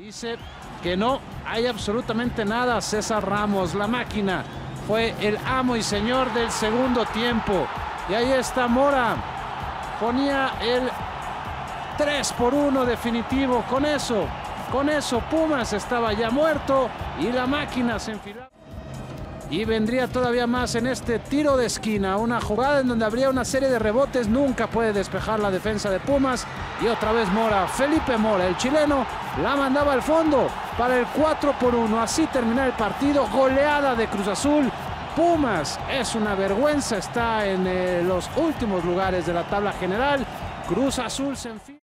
Dice que no hay absolutamente nada. César Ramos, la máquina, fue el amo y señor del segundo tiempo. Y ahí está Mora. Ponía el 3 por 1 definitivo. Con eso, con eso Pumas estaba ya muerto y la máquina se enfilaba. Y vendría todavía más en este tiro de esquina, una jugada en donde habría una serie de rebotes, nunca puede despejar la defensa de Pumas. Y otra vez Mora, Felipe Mora, el chileno, la mandaba al fondo para el 4 por 1. Así termina el partido, goleada de Cruz Azul. Pumas es una vergüenza, está en eh, los últimos lugares de la tabla general. Cruz Azul se enfila.